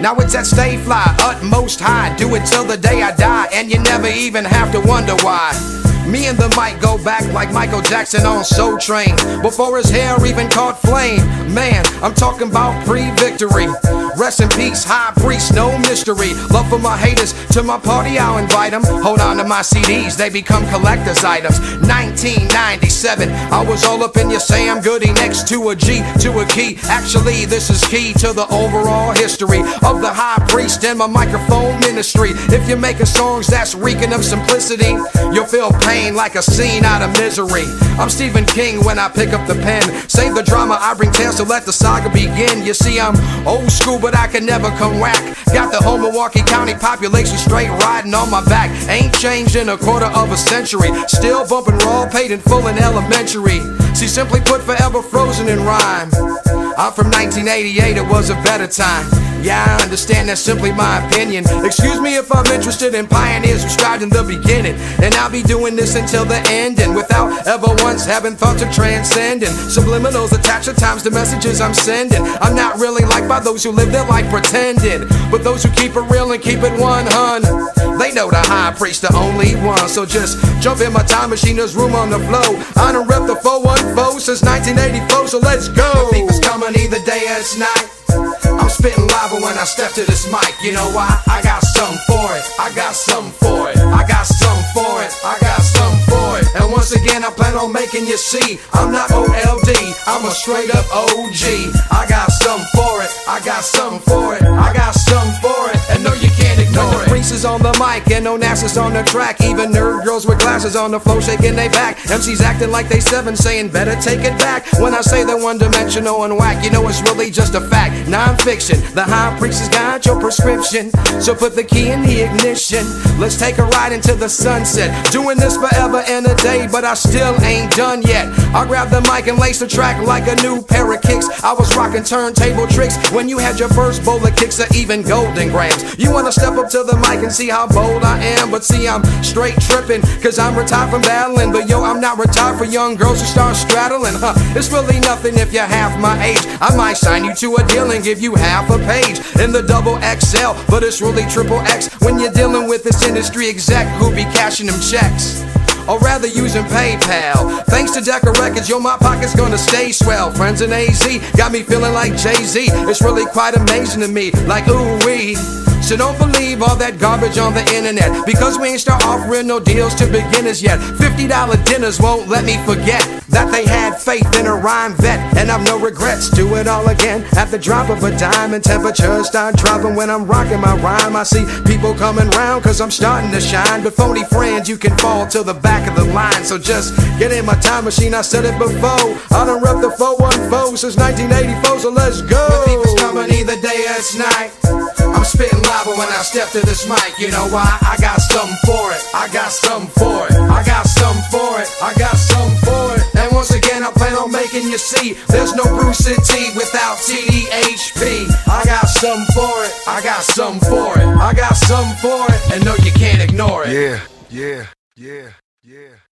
Now it's that stay fly, utmost high. Do it till the day I die, and you never even have to wonder why. Me and the mic go back like Michael Jackson on Soul Train. Before his hair even caught flame. Man, I'm talking about pre victory. Rest in peace, high priest, no mystery. Love for my haters, to my party I'll invite them. Hold on to my CDs, they become collector's items. 1997, I was all up in your Sam Goody next to a G, to a key. Actually, this is key to the overall history of the high priest and my microphone ministry. If you're making songs that's reeking of simplicity, you'll feel pain like a scene out of misery. I'm Stephen King when I pick up the pen. Save the drama, I bring tales to let the saga begin. You see, I'm old school, but I can never come whack. Got the whole Milwaukee County population straight riding on my back. Ain't changed in a quarter of a century. Still bumping raw, paid in full in elementary. See, simply put, forever frozen in rhyme. I'm from 1988, it was a better time. Yeah, I understand that's simply my opinion. Excuse me if I'm interested in pioneers who strived in the beginning. And I'll be doing this until the end, and without ever once having thoughts of transcending. Subliminals attached at times to messages I'm sending. I'm not really liked by those who live their life pretending. But those who keep it real and keep it 100, they know the high priest, the only one. So just jump in my time machine, there's room on the flow. I done rep the 414 since 1984, so let's go. The thief is coming either day or night. I'm spitting lava when I step to this mic. You know why? I got something for it. I got something for it. I got something for it. I got something for it. And once again, I plan on making you see I'm not OLD. I'm a straight up OG. I got something for it. I got something for it. I got something for it. And no, Reese's on the mic and Onassis on the track. Even nerd girls with glasses on the floor shaking their back. MCs acting like they seven, saying better take it back. When I say they're one dimensional and whack, you know it's really just a fact. Non-fiction. The high priest has got your prescription. So put the key in the ignition. Let's take a ride into the sunset. Doing this forever and a day, but I still ain't done yet. I grab the mic and lace the track like a new pair of kicks. I was rocking turntable tricks when you had your first bowl of Kix or even Golden Grahams. You wanna step up to the mic and see how bold I am, but see I'm straight tripping, cause I'm retired from battling. But yo, I'm not retired for young girls who start straddling. Huh, it's really nothing if you're half my age. I might sign you to a deal and give you half a page in the double XL, but it's really triple X when you're dealing with this industry exec who be cashing them checks or rather using PayPal. Thanks to Decca Records, yo, my pocket's gonna stay swell. Friends in AZ got me feeling like Jay Z. It's really quite amazing to me, like ooh wee. So don't believe all that garbage on the internet because we ain't start offering no deals to beginners yet. $50 dinners won't let me forget that they had faith in a rhyme vet and I've no regrets. Do it all again at the drop of a dime and temperatures start dropping when I'm rocking my rhyme. I see people coming round cause I'm starting to shine. But phony friends, you can fall to the back of the line. So just get in my time machine, I said it before. I done rep the 414 since 1984, so let's go. The coming either day or night. I'm spitting lava when I step to this mic. You know why? I got something for it. I got something for it. I got something for it. I got something for it. And once again, I plan on making you see there's no Bruce T without TDHP. I got something for it. I got something for it. I got something for it. And no, you can't ignore it. Yeah, yeah, yeah, yeah.